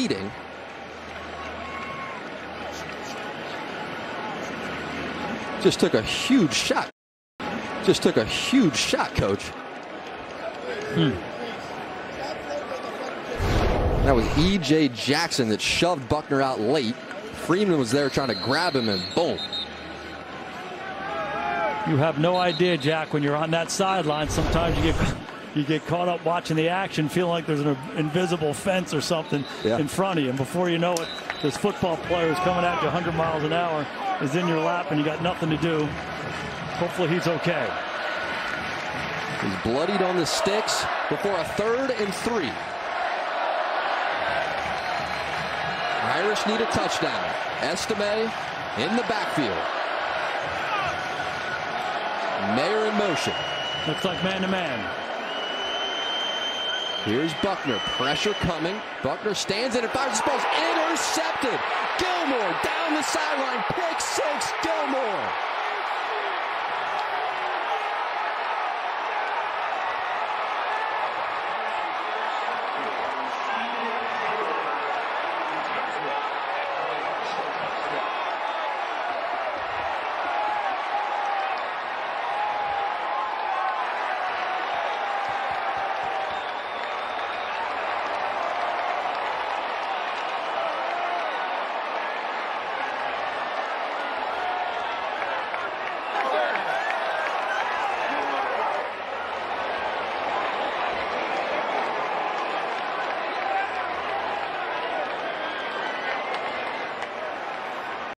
leading. Just took a huge shot. Just took a huge shot, coach. Hmm. That was E.J. Jackson that shoved Buchner out late. Freeman was there trying to grab him, and boom. You have no idea, Jac, when you're on that sideline. Sometimes you get you get caught up watching the action, feeling like there's an invisible fence or something Yeah. in front of you. And before you know it, this football player is coming at you 100 miles an hour, is in your lap, and you got nothing to do. Hopefully he's okay. He's bloodied on the sticks before a third and three. Irish need a touchdown. Estime in the backfield. Mayer in motion. Looks like man to man. Here's Buchner. Pressure coming. Buchner stands in and fires his balls. Intercepted. Gilmore down the sideline. Pick.